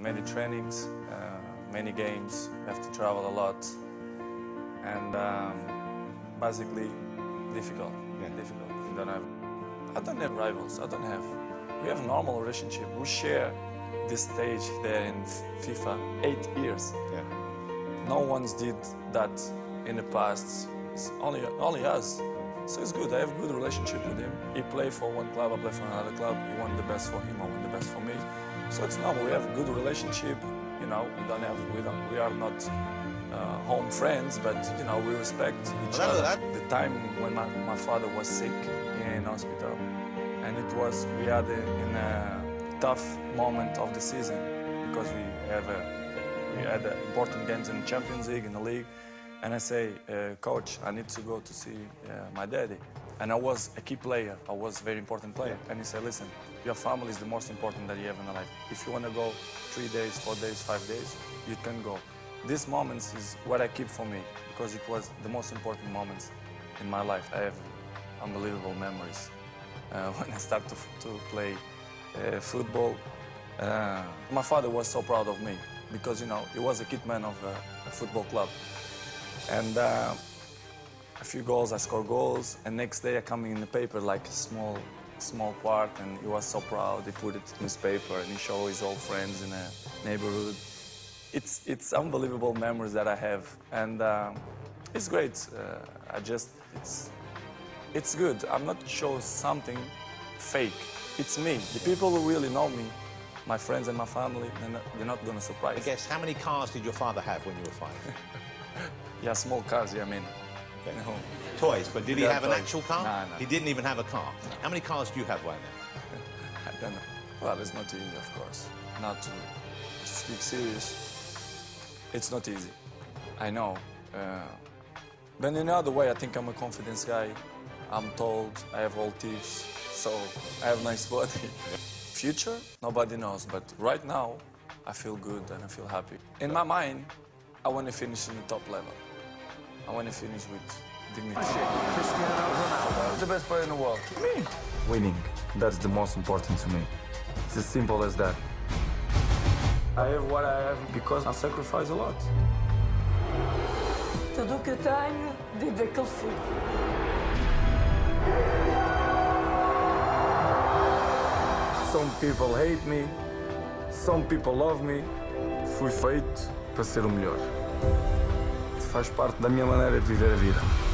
Many trainings, uh, many games, you have to travel a lot. And um, basically, difficult. Yeah. Difficult. You don't have, I don't have rivals. I don't have. We have a normal relationship. We share this stage there in FIFA eight years. Yeah. No one's did that in the past. It's only only us. So it's good. I have a good relationship with him. He play for one club, I play for another club. He want the best for him, I want the best for me. So it's normal. We have a good relationship. You know, we don't have we don't we are not uh, home friends, but you know we respect each other. that- The time when my, my father was sick in hospital, and it was we had a, in a tough moment of the season because we have a, we had important games in the Champions League in the league, and I say, uh, coach, I need to go to see uh, my daddy, and I was a key player. I was a very important player, and he said, listen, your family is the most important that you have in your life. If you want to go three days, four days, five days, you can go. These moments is what I keep for me because it was the most important moments in my life. I have unbelievable memories uh, when I started to, to play uh, football. Uh, my father was so proud of me because, you know, he was a kit man of a, a football club. And uh, a few goals, I score goals, and next day I come in the paper like a small, small part, and he was so proud. He put it in his paper and he showed his old friends in the neighborhood. It's, it's unbelievable memories that I have, and uh, it's great. Uh, I just, it's, it's good. I'm not show something fake. It's me. The people who really know me, my friends and my family, they're not, they're not gonna surprise. I guess, how many cars did your father have when you were five? Yeah, small cars. Yeah, I mean, Okay. you know, Toys, but did he Yeah, have an actual car? No, no. He didn't even have a car. How many cars do you have right now? I don't know. Well, it's not easy, of course. Not to speak serious. It's not easy. I know. Uh, but in another way, I think I'm a confidence guy. I'm told I have all teeth, so I have nice body. Future, nobody knows. But right now, I feel good and I feel happy. In my mind, I want to finish in the top level. I want to finish with dignity. Cristiano Ronaldo. The best player in the world. Me. Winning. That's the most important to me. It's as simple as that. I have what I have because I sacrifice a lot. Tudo o que tenho desde aquele filho. Some people hate me, some people love me. Fui feito para ser o melhor. Faz parte da minha maneira de viver a vida.